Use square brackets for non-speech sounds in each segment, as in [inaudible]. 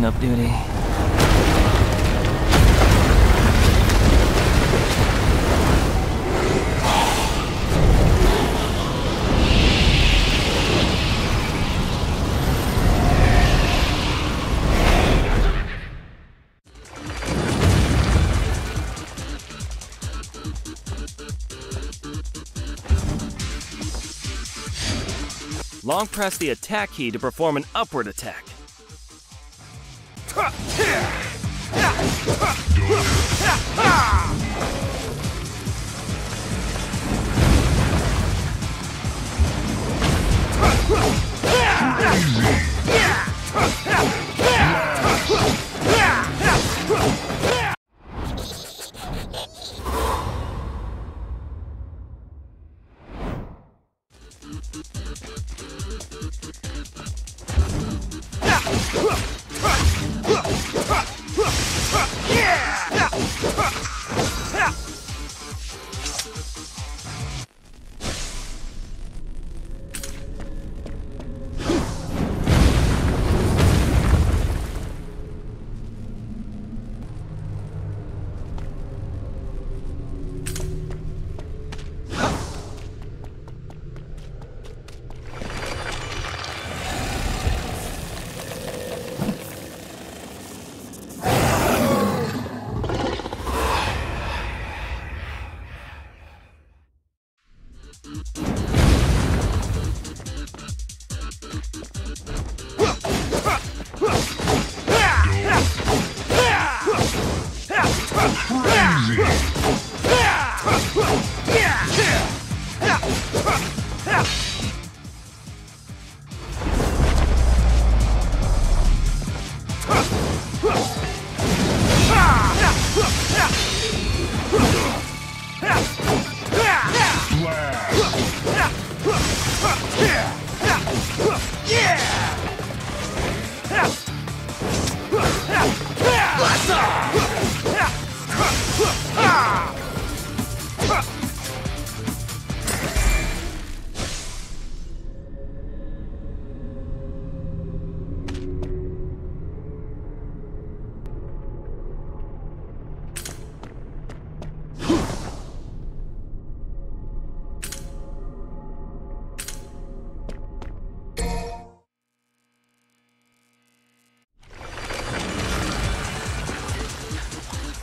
cleanup duty. Long press the attack key to perform an upward attack. Ha! Ha! Ha! Ha! Yeah!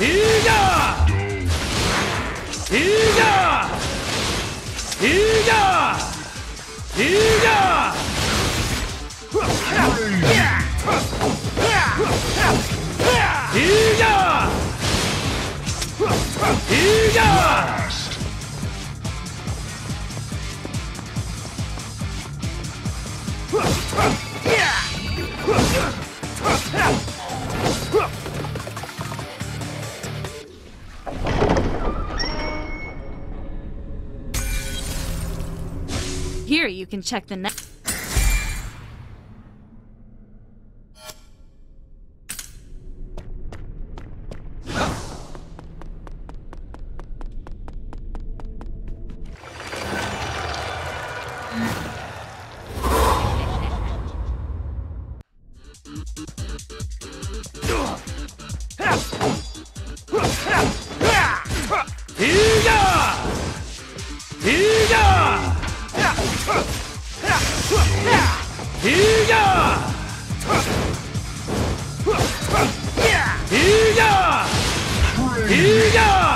이자+ 이자+ 이자+ 이자+ 이자+ 이자. Here you can check the next. Here ya! Here ya!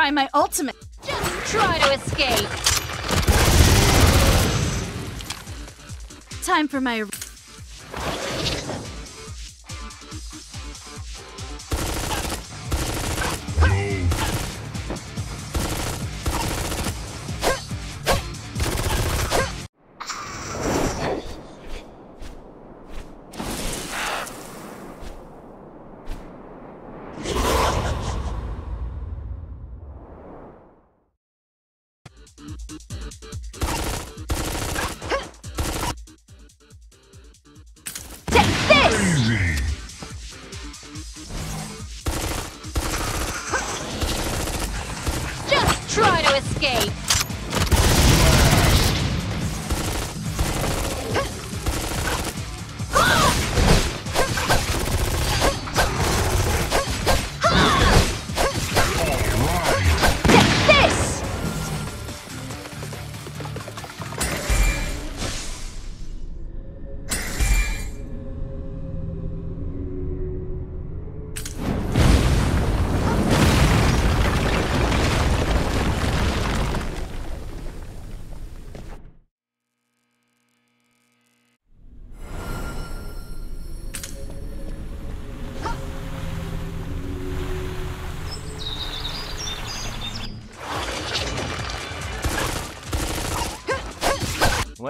Try my ultimate. Just try to escape. Time for my. Try to escape.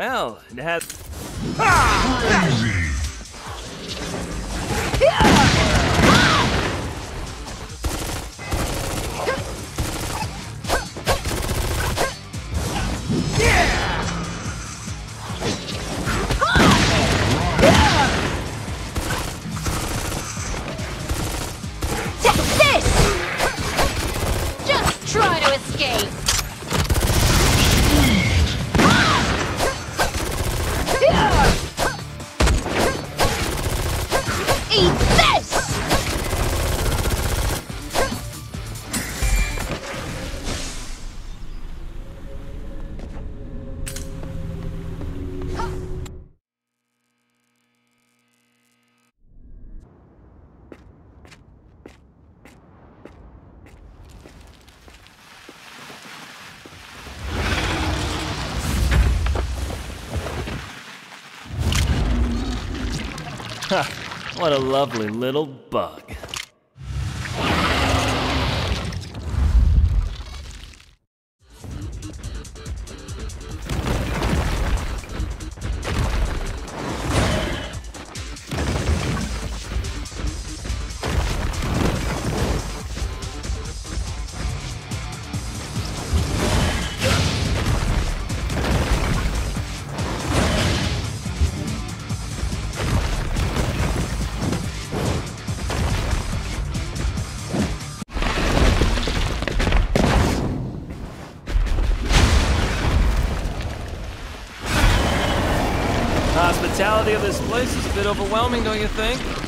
Well, it has. Ah! Take [laughs] What a lovely little bug. The hospitality of this place is a bit overwhelming, don't you think?